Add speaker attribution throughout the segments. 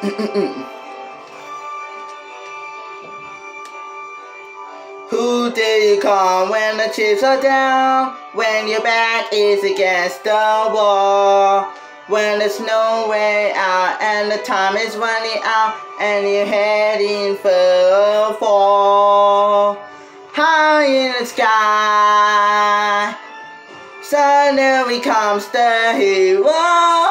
Speaker 1: Who do you call when the chips are down? When your back is against the wall? When there's no way out and the time is running out and you're heading for a fall? High in the sky, suddenly comes the heroes.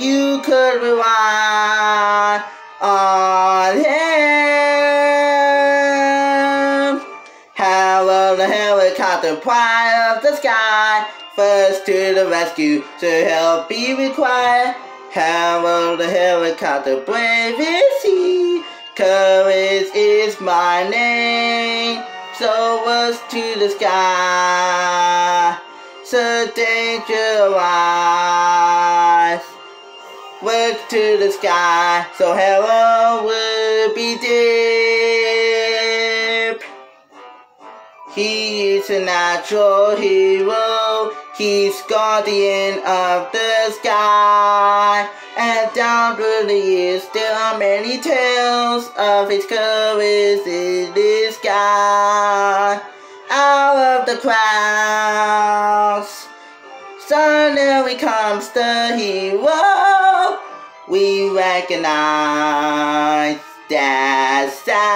Speaker 1: You could rewind on him. Harold the helicopter pride of the sky? First to the rescue, to help be required. Harold the helicopter brave is he? Courage is my name. So was to the sky. So dangerous. Work to the sky. So heaven will be deep. He is a natural hero. He's guardian of the sky. And down through the years, there are many tales of his courage in the sky. Out of the crowds, suddenly comes the hero. We recognize that sound.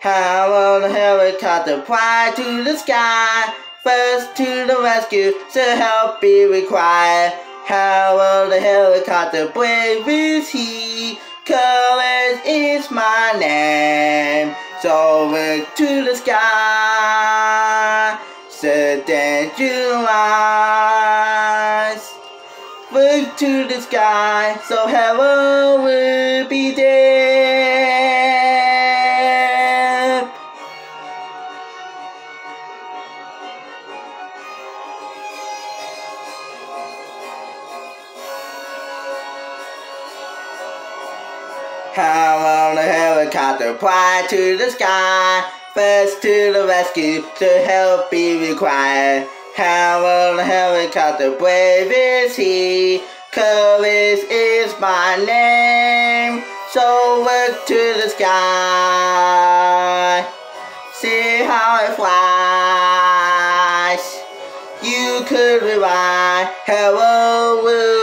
Speaker 1: Harold the helicopter fly to the sky? First to the rescue, so help be required. Harold the helicopter brave is he? Courage is my name. So look to the sky, you rise. Look to the sky, so heaven will be there. Harold the helicopter fly to the sky? First to the rescue, to help be required. Harold the helicopter brave is he? Courage is my name. So look to the sky. See how it flies. You could rewind. Hello, will